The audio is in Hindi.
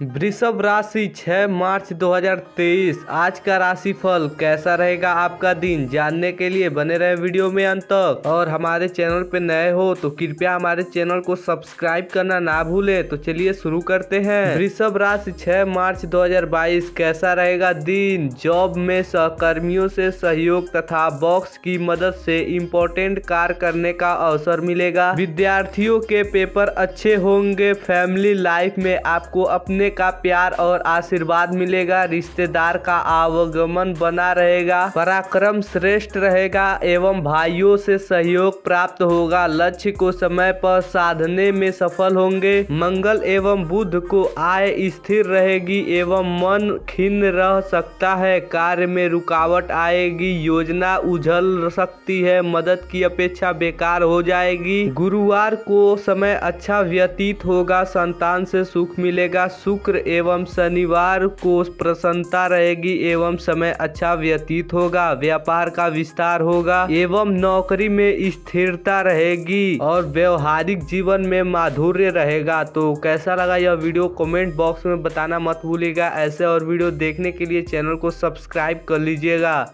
वृषभ राशि 6 मार्च 2023 आज का राशिफल कैसा रहेगा आपका दिन? जानने के लिए बने रहे वीडियो में अंत तक। और हमारे चैनल पे नए हो तो कृपया हमारे चैनल को सब्सक्राइब करना ना भूले। तो चलिए शुरू करते हैं। वृषभ राशि 6 मार्च 2022 कैसा रहेगा दिन? जॉब में सहकर्मियों से सहयोग तथा बॉक्स की मदद से इम्पोर्टेंट कार्य करने का अवसर मिलेगा। विद्यार्थियों के पेपर अच्छे होंगे। फैमिली लाइफ में आपको अपने का प्यार और आशीर्वाद मिलेगा, रिश्तेदार का आवागमन बना रहेगा, पराक्रम श्रेष्ठ रहेगा एवं भाइयों से सहयोग प्राप्त होगा। लक्ष्य को समय पर साधने में सफल होंगे। मंगल एवं बुध को आय स्थिर रहेगी एवं मन खिन्न रह सकता है। कार्य में रुकावट आएगी, योजना उझल सकती है, मदद की अपेक्षा बेकार हो जाएगी। गुरुवार को समय अच्छा व्यतीत होगा, संतान से सुख मिलेगा सुख शुक्र एवं शनिवार को प्रसन्नता रहेगी एवं समय अच्छा व्यतीत होगा, व्यापार का विस्तार होगा एवं नौकरी में स्थिरता रहेगी और व्यवहारिक जीवन में माधुर्य रहेगा। तो कैसा लगा यह वीडियो? कमेंट बॉक्स में बताना मत भूलिएगा। ऐसे और वीडियो देखने के लिए चैनल को सब्सक्राइब कर लीजिएगा।